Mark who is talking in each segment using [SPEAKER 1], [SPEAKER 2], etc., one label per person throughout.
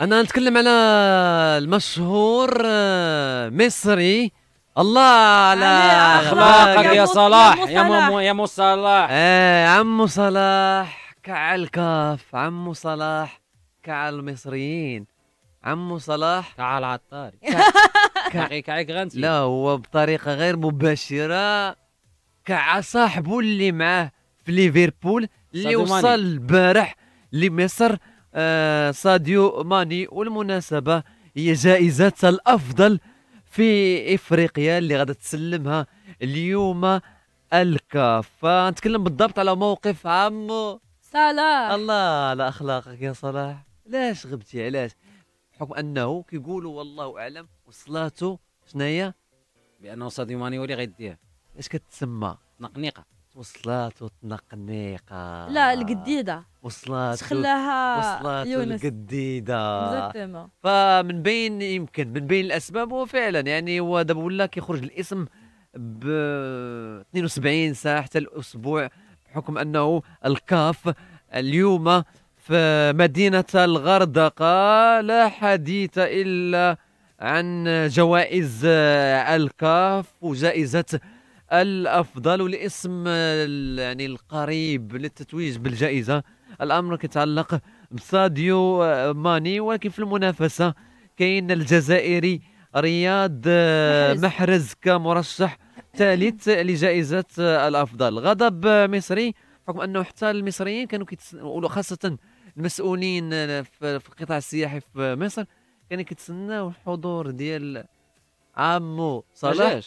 [SPEAKER 1] أنا نتكلم على المشهور آه، مصري. الله على
[SPEAKER 2] أخلاقك
[SPEAKER 3] يا
[SPEAKER 2] صلاح.
[SPEAKER 3] يا مو
[SPEAKER 2] مو يا مو صلاح.
[SPEAKER 1] إيه عمو صلاح. كع الكاف عمو صلاح. كع المصريين عمو صلاح.
[SPEAKER 2] تعال عطاري
[SPEAKER 1] كع
[SPEAKER 2] كاعي كاعي غنتي
[SPEAKER 1] لا هو بطريقة غير مباشرة. كع صاحبه اللي معاه في ليفربول اللي. وصل البارح لمصر. ساديو ماني والمناسبة هي جائزة الأفضل في إفريقيا اللي غادا تسلمها اليوم الكاف. فنتكلم بالضبط على موقف عمو
[SPEAKER 3] صلاح.
[SPEAKER 1] الله على أخلاقك يا صلاح. علاش غبتي؟ علاش؟ بحكم أنه كيقولوا والله أعلم وصلاته شناهي
[SPEAKER 2] بأنه ساديو ماني هو اللي غيديها
[SPEAKER 1] اش كتسمى؟
[SPEAKER 2] نقنيقه
[SPEAKER 1] وصلاته تنقنيقه
[SPEAKER 3] لا الجديده
[SPEAKER 1] وصلاته
[SPEAKER 3] خلاها
[SPEAKER 1] وصلاته
[SPEAKER 3] يونس؟ اكزاكتومون
[SPEAKER 1] فمن بين يمكن من بين الأسباب هو فعلا يعني هو دابا ولا كيخرج الاسم ب 72 ساعة حتى الأسبوع بحكم أنه الكاف اليوم في مدينة الغردقة لا حديث إلا عن جوائز الكاف وجائزة الأفضل والاسم ال- يعني القريب للتتويج بالجائزة. الأمر كيتعلق بساديو ماني ولكن في المنافسة كاين الجزائري رياض
[SPEAKER 3] محرز.
[SPEAKER 1] محرز كمرشح ثالث لجائزة الأفضل. غضب مصري بحكم أنه حتى المصريين كانوا كيتس... خاصة المسؤولين في في القطاع السياحي في مصر كانوا كيتسناو الحضور ديال عمو صلاح.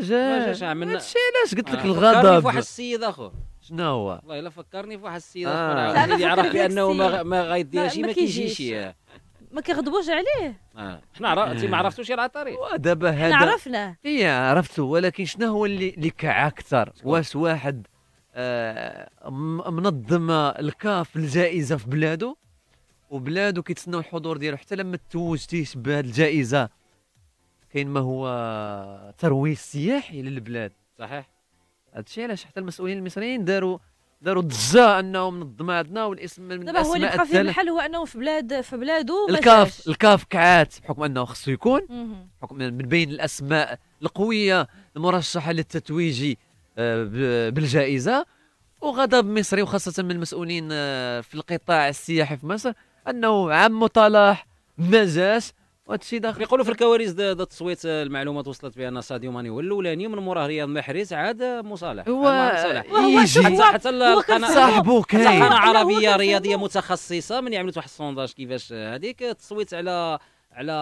[SPEAKER 1] جاش
[SPEAKER 2] عملنا-
[SPEAKER 1] هادشي علاش قلت لك
[SPEAKER 2] فكرني في واحد
[SPEAKER 1] الغضب
[SPEAKER 2] السيد آخر.
[SPEAKER 1] شنو هو؟
[SPEAKER 2] والله إلا فكرني في واحد السيد
[SPEAKER 1] آه.
[SPEAKER 2] آخر. اللي يعرف بأنه ما
[SPEAKER 3] السيد.
[SPEAKER 2] غ- ما غيديها
[SPEAKER 3] ما-
[SPEAKER 2] شي
[SPEAKER 3] ما
[SPEAKER 2] ما
[SPEAKER 3] كيجيش. ما كيغضبوش عليه.
[SPEAKER 2] آه. حنا عرف- انت ما عرفتوش على الطريق
[SPEAKER 1] ودابا
[SPEAKER 3] حنا
[SPEAKER 1] هذا
[SPEAKER 3] عرفناه
[SPEAKER 1] اي عرفته ولكن شنو هو اللي اللي أكثر؟ واش واحد آه منظم الكاف الجائزة في بلادو وبلادو كيتسناو الحضور ديالو حتى لما توجتيش بهذه الجائزة. كاين ما هو ترويج سياحي للبلاد.
[SPEAKER 2] صحيح.
[SPEAKER 1] هادشي علاش حتى المسؤولين المصريين داروا داروا ضجه انه منظمه عندنا والاسم من
[SPEAKER 3] دابا هو اللي بقى فيه
[SPEAKER 1] الثلاث
[SPEAKER 3] الحل هو أنه في بلاد في بلادو ما
[SPEAKER 1] الكاف. الكاف كعات بحكم أنه خصو يكون.
[SPEAKER 3] مهم.
[SPEAKER 1] حكم من بين الأسماء القوية المرشحة للتتويج آه، ب- بالجائزة. وغضب مصري وخاصة من المسؤولين آه، في القطاع السياحي في مصر أنه عمو صلاح ما جاش وهذا الشيء داخل.
[SPEAKER 2] يقولوا في الكواليس دا دا التصويت آه، المعلومات وصلت بأن ساديو ماني هو الأولاني من موراه رياض محرز عاد مصالح.
[SPEAKER 1] هو يجي
[SPEAKER 3] هو-
[SPEAKER 2] حتى حتى القناه
[SPEAKER 1] صاحبه
[SPEAKER 2] حتى
[SPEAKER 1] كاين
[SPEAKER 2] قناه عربية
[SPEAKER 3] رياضية.
[SPEAKER 2] متخصصة من عملت واحد السونداج كيفاش آه، هذيك التصويت على على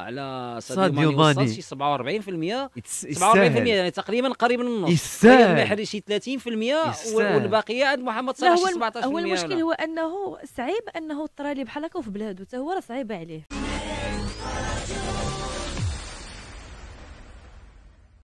[SPEAKER 2] على
[SPEAKER 1] ساديو
[SPEAKER 2] ماني شي 47%
[SPEAKER 1] يتس-
[SPEAKER 2] 47%
[SPEAKER 1] يستاهل
[SPEAKER 2] يعني تقريبا قريب من النص.
[SPEAKER 1] يستاهل.
[SPEAKER 2] رياض محرز شي 30%
[SPEAKER 1] يستاهل.
[SPEAKER 2] والباقية عند محمد
[SPEAKER 3] لا
[SPEAKER 2] صلاح شي
[SPEAKER 3] الم-
[SPEAKER 2] 17%
[SPEAKER 3] هو المشكل. هو أنه صعيب أنه طرالي بحال هكا وفي بلادو حتى هو راه صعيب عليه. Hey!